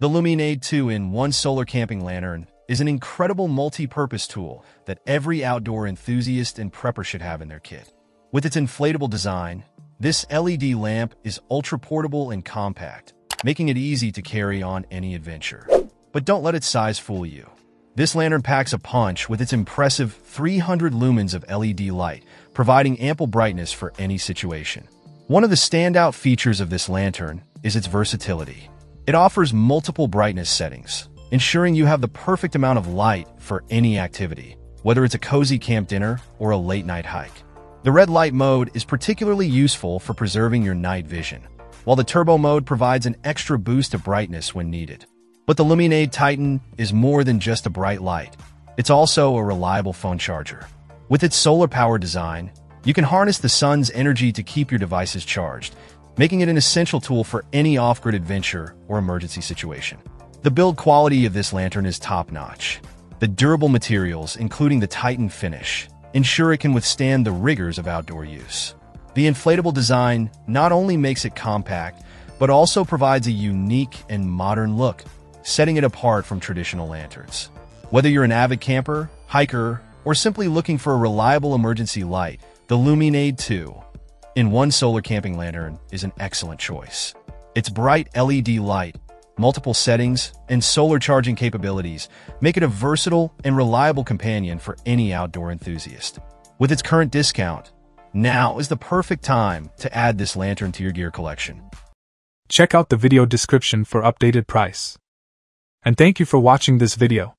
The LuminAID 2-in-1 Solar Camping Lantern is an incredible multi-purpose tool that every outdoor enthusiast and prepper should have in their kit. With its inflatable design, this LED lamp is ultra-portable and compact, making it easy to carry on any adventure. But don't let its size fool you. This lantern packs a punch with its impressive 300 lumens of LED light, providing ample brightness for any situation. One of the standout features of this lantern is its versatility. It offers multiple brightness settings, ensuring you have the perfect amount of light for any activity, whether it's a cozy camp dinner or a late-night hike. The red light mode is particularly useful for preserving your night vision, while the turbo mode provides an extra boost of brightness when needed. But the LuminAID Titan is more than just a bright light. It's also a reliable phone charger. With its solar power design, you can harness the sun's energy to keep your devices charged, making it an essential tool for any off-grid adventure or emergency situation. The build quality of this lantern is top-notch. The durable materials, including the Titan finish, ensure it can withstand the rigors of outdoor use. The inflatable design not only makes it compact, but also provides a unique and modern look, setting it apart from traditional lanterns. Whether you're an avid camper, hiker, or simply looking for a reliable emergency light, the LuminAID 2 in one solar camping lantern is an excellent choice. Its bright LED light, multiple settings, and solar charging capabilities make it a versatile and reliable companion for any outdoor enthusiast. With its current discount, now is the perfect time to add this lantern to your gear collection. Check out the video description for updated price. And thank you for watching this video.